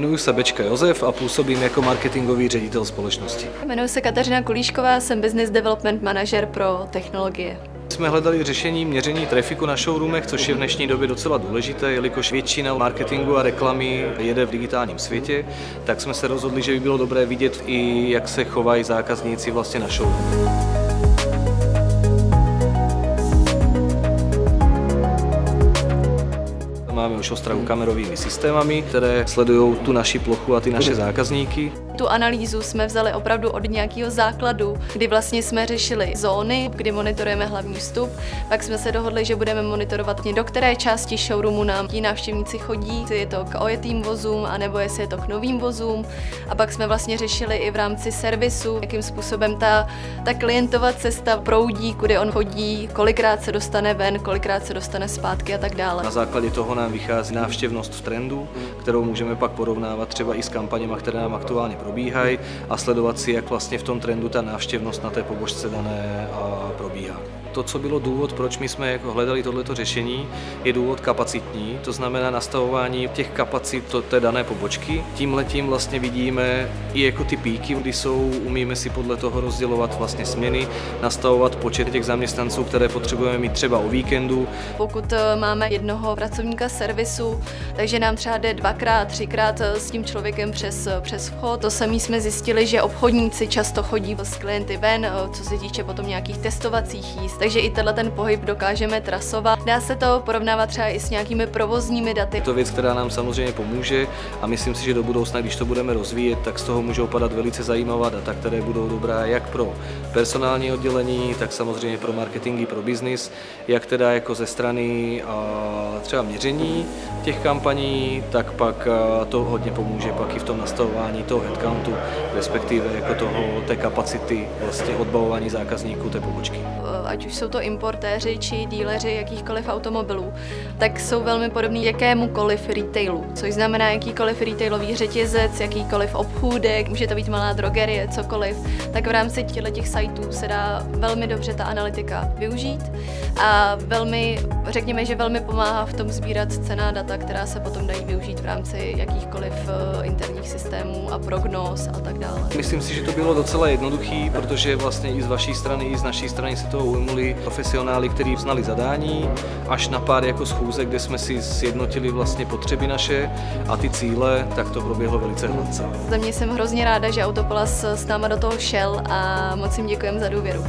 Jmenuji se Bečka Josef a působím jako marketingový ředitel společnosti. Jmenuji se Kateřina Kulíšková, jsem Business Development Manager pro technologie. Jsme hledali řešení měření trafiku na showroomech, což je v dnešní době docela důležité, jelikož většina marketingu a reklamy jede v digitálním světě, tak jsme se rozhodli, že by bylo dobré vidět i, jak se chovají zákazníci vlastně na showroomu. Máme už ostrahu kamerovými systémami, které sledují tu naši plochu a ty naše zákazníky. Tu analýzu jsme vzali opravdu od nějakého základu, kdy vlastně jsme řešili zóny, kdy monitorujeme hlavní vstup, pak jsme se dohodli, že budeme monitorovat, do které části showroomu nám ti návštěvníci chodí, jestli je to k ojetým vozům, anebo jestli je to k novým vozům. A pak jsme vlastně řešili i v rámci servisu, jakým způsobem ta, ta klientová cesta proudí, kudy on chodí, kolikrát se dostane ven, kolikrát se dostane zpátky a tak dále. Na základě toho nám vychází návštěvnost v trendu, kterou můžeme pak porovnávat třeba i s kampaněmi, které nám aktuálně probíhají a sledovat si, jak vlastně v tom trendu ta návštěvnost na té pobožce dané probíhá to, co bylo důvod, proč my jsme jako hledali tohleto řešení, je důvod kapacitní, to znamená nastavování těch kapacit té dané pobočky. Tím letím vlastně vidíme i jako ty píky, kdy jsou, umíme si podle toho rozdělovat vlastně směny, nastavovat počet těch zaměstnanců, které potřebujeme mít třeba o víkendu. Pokud eh, máme jednoho pracovníka servisu, takže nám třeba jde dvakrát, třikrát eh, s tím člověkem přes, eh, přes vchod. To samý jsme zjistili, že obchodníci často chodí s klienty ven, co se týče potom nějakých testovacích jíst takže i tenhle ten pohyb dokážeme trasovat. Dá se to porovnávat třeba i s nějakými provozními daty. Je to věc, která nám samozřejmě pomůže a myslím si, že do budoucna, když to budeme rozvíjet, tak z toho můžou padat velice zajímavá data, které budou dobrá jak pro personální oddělení, tak samozřejmě pro marketingy, pro biznis, jak teda jako ze strany třeba měření těch kampaní, tak pak to hodně pomůže pak i v tom nastavování toho headcountu, respektive jako toho, té kapacity vlastně odbavování zákazníků té pobočky. Ať už jsou to importéři či díleři jakýchkoliv automobilů, tak jsou velmi podobní jakémukoliv retailu, což znamená jakýkoliv retailový řetězec, jakýkoliv obchůdek, může to být malá drogerie, cokoliv, tak v rámci těchto těch sajtů se dá velmi dobře ta analytika využít a velmi, řekněme, že velmi pomáhá v tom sbírat cená data, která se potom dají využít v rámci jakýchkoliv eh, interních systémů a prognóz a tak dále. Myslím si, že to bylo docela jednoduchý, protože vlastně i z vaší strany, i z naší strany se toho ujmuli profesionály, kteří znali zadání, až na pár jako schůze, kde jsme si sjednotili vlastně potřeby naše a ty cíle, tak to proběhlo velice hladce. Za mě jsem hrozně ráda, že Autopolas s náma do toho šel a moc jim děkujeme za důvěru.